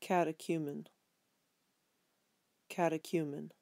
catechumen. Catechumen.